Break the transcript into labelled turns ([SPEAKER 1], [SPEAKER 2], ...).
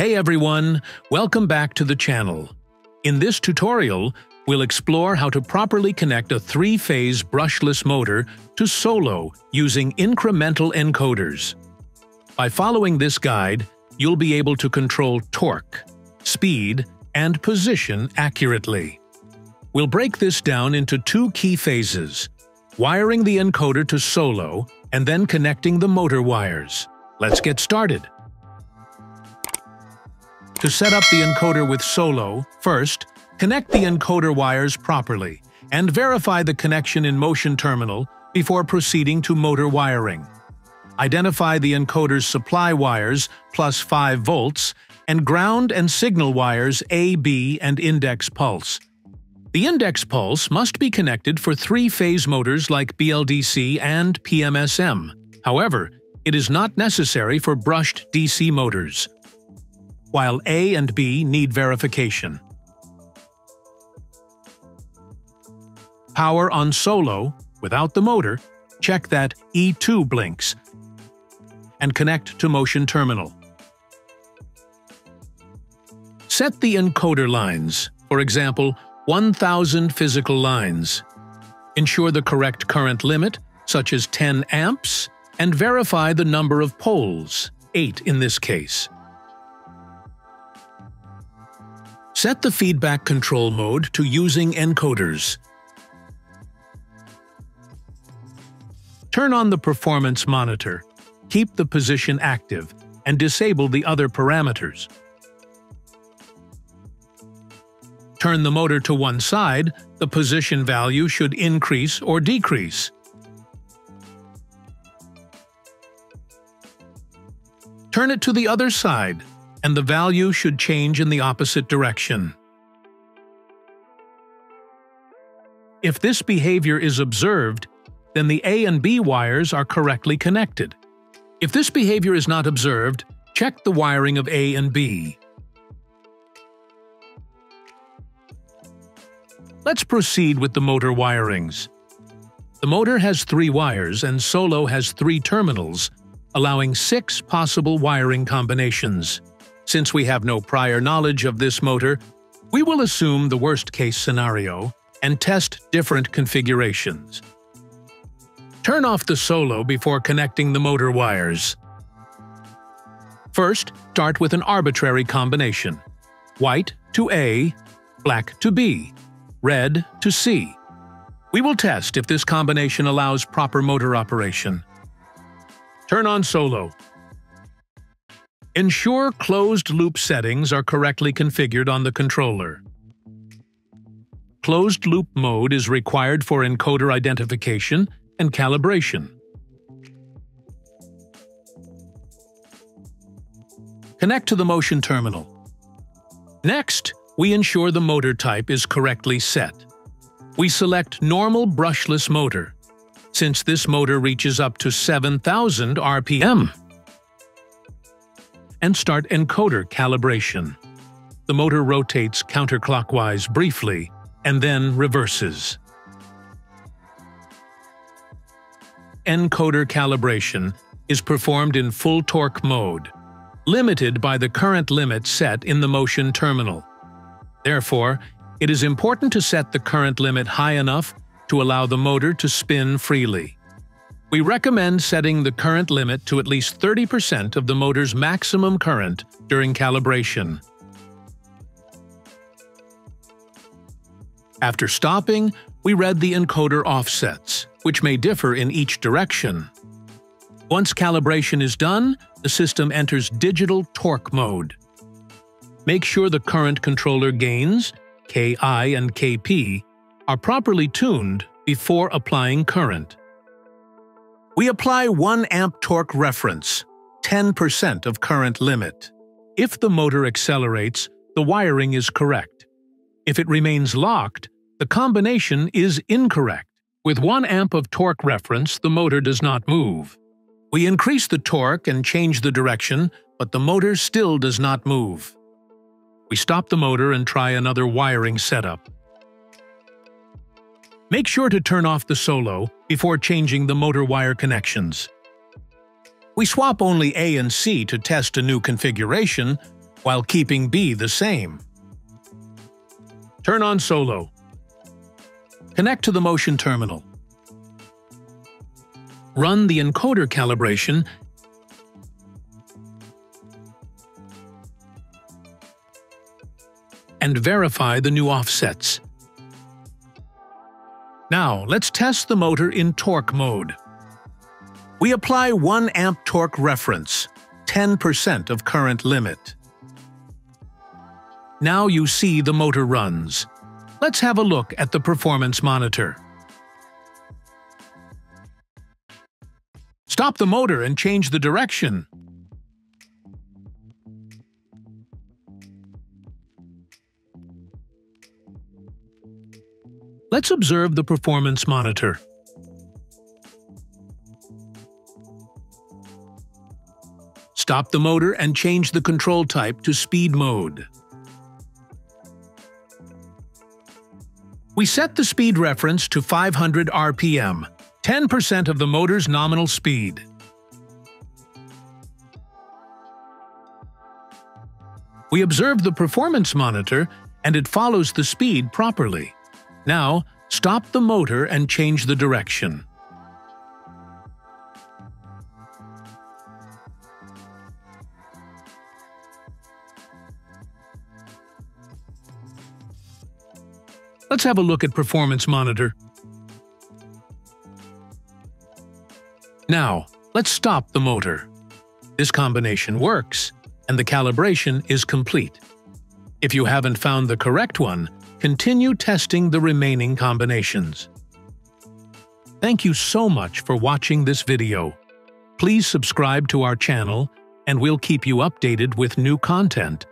[SPEAKER 1] Hey everyone, welcome back to the channel. In this tutorial, we'll explore how to properly connect a three-phase brushless motor to Solo using incremental encoders. By following this guide, you'll be able to control torque, speed, and position accurately. We'll break this down into two key phases, wiring the encoder to Solo and then connecting the motor wires. Let's get started. To set up the encoder with Solo, first, connect the encoder wires properly and verify the connection in motion terminal before proceeding to motor wiring. Identify the encoder's supply wires plus 5 volts and ground and signal wires A, B, and index pulse. The index pulse must be connected for three-phase motors like BLDC and PMSM. However, it is not necessary for brushed DC motors while A and B need verification. Power on solo, without the motor, check that E2 blinks, and connect to motion terminal. Set the encoder lines, for example, 1000 physical lines. Ensure the correct current limit, such as 10 amps, and verify the number of poles, 8 in this case. Set the feedback control mode to using encoders. Turn on the performance monitor, keep the position active, and disable the other parameters. Turn the motor to one side, the position value should increase or decrease. Turn it to the other side, and the value should change in the opposite direction. If this behavior is observed, then the A and B wires are correctly connected. If this behavior is not observed, check the wiring of A and B. Let's proceed with the motor wirings. The motor has three wires and Solo has three terminals, allowing six possible wiring combinations. Since we have no prior knowledge of this motor, we will assume the worst-case scenario and test different configurations. Turn off the Solo before connecting the motor wires. First, start with an arbitrary combination. White to A, black to B, red to C. We will test if this combination allows proper motor operation. Turn on Solo Ensure closed-loop settings are correctly configured on the controller. Closed-loop mode is required for encoder identification and calibration. Connect to the motion terminal. Next, we ensure the motor type is correctly set. We select Normal Brushless Motor, since this motor reaches up to 7,000 RPM and start encoder calibration. The motor rotates counterclockwise briefly and then reverses. Encoder calibration is performed in full torque mode, limited by the current limit set in the motion terminal. Therefore, it is important to set the current limit high enough to allow the motor to spin freely. We recommend setting the current limit to at least 30% of the motor's maximum current during calibration. After stopping, we read the encoder offsets, which may differ in each direction. Once calibration is done, the system enters digital torque mode. Make sure the current controller gains, Ki and Kp, are properly tuned before applying current. We apply 1 amp torque reference, 10% of current limit. If the motor accelerates, the wiring is correct. If it remains locked, the combination is incorrect. With 1 amp of torque reference, the motor does not move. We increase the torque and change the direction, but the motor still does not move. We stop the motor and try another wiring setup. Make sure to turn off the Solo before changing the motor wire connections. We swap only A and C to test a new configuration, while keeping B the same. Turn on Solo. Connect to the motion terminal. Run the encoder calibration and verify the new offsets. Now, let's test the motor in torque mode. We apply 1 amp torque reference, 10% of current limit. Now you see the motor runs. Let's have a look at the performance monitor. Stop the motor and change the direction. Let's observe the performance monitor. Stop the motor and change the control type to speed mode. We set the speed reference to 500 RPM, 10% of the motor's nominal speed. We observe the performance monitor and it follows the speed properly. Now, stop the motor and change the direction. Let's have a look at Performance Monitor. Now, let's stop the motor. This combination works, and the calibration is complete. If you haven't found the correct one, continue testing the remaining combinations. Thank you so much for watching this video. Please subscribe to our channel, and we'll keep you updated with new content.